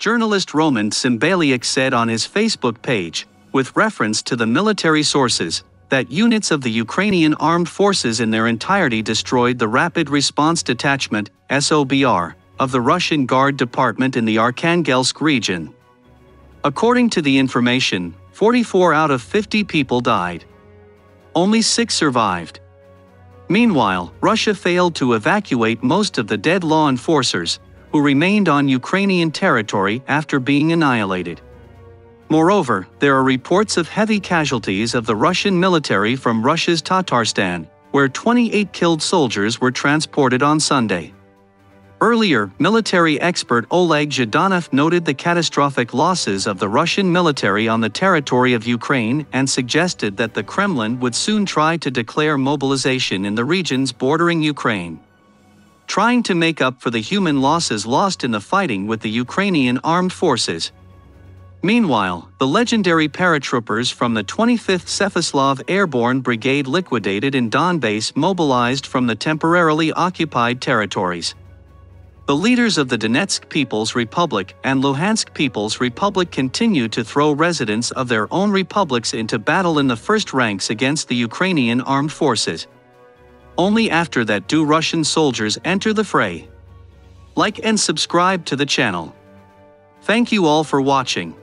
journalist Roman Tsymbaliuk said on his Facebook page, with reference to the military sources, that units of the Ukrainian armed forces in their entirety destroyed the Rapid Response Detachment SOBR, of the Russian Guard Department in the Arkhangelsk region. According to the information, 44 out of 50 people died. Only six survived. Meanwhile, Russia failed to evacuate most of the dead law enforcers, who remained on Ukrainian territory after being annihilated. Moreover, there are reports of heavy casualties of the Russian military from Russia's Tatarstan, where 28 killed soldiers were transported on Sunday. Earlier, military expert Oleg Zhdanov noted the catastrophic losses of the Russian military on the territory of Ukraine and suggested that the Kremlin would soon try to declare mobilization in the regions bordering Ukraine. Trying to make up for the human losses lost in the fighting with the Ukrainian armed forces, Meanwhile, the legendary paratroopers from the 25th Sicheslav Airborne Brigade liquidated in Donbass mobilized from the temporarily occupied territories. The leaders of the Donetsk People's Republic and Luhansk People's Republic continue to throw residents of their own republics into battle in the first ranks against the Ukrainian armed forces. Only after that do Russian soldiers enter the fray. Like and subscribe to the channel. Thank you all for watching.